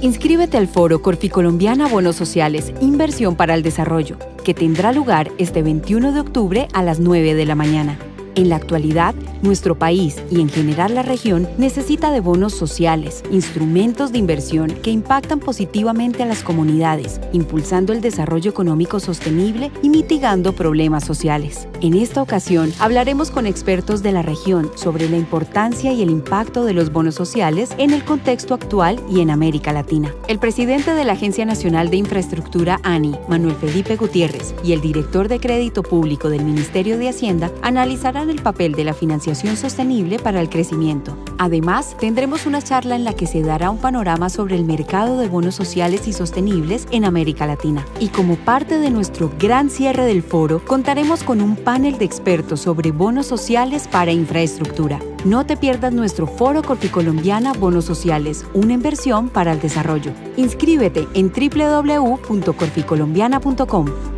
Inscríbete al foro Corficolombiana Bonos Sociales Inversión para el Desarrollo, que tendrá lugar este 21 de octubre a las 9 de la mañana. En la actualidad, nuestro país y en general la región necesita de bonos sociales, instrumentos de inversión que impactan positivamente a las comunidades, impulsando el desarrollo económico sostenible y mitigando problemas sociales. En esta ocasión hablaremos con expertos de la región sobre la importancia y el impacto de los bonos sociales en el contexto actual y en América Latina. El presidente de la Agencia Nacional de Infraestructura ANI, Manuel Felipe Gutiérrez, y el director de Crédito Público del Ministerio de Hacienda analizarán el papel de la financiación sostenible para el crecimiento. Además, tendremos una charla en la que se dará un panorama sobre el mercado de bonos sociales y sostenibles en América Latina. Y como parte de nuestro gran cierre del foro, contaremos con un panel de expertos sobre bonos sociales para infraestructura. No te pierdas nuestro foro Corficolombiana Bonos Sociales, una inversión para el desarrollo. Inscríbete en www.corficolombiana.com.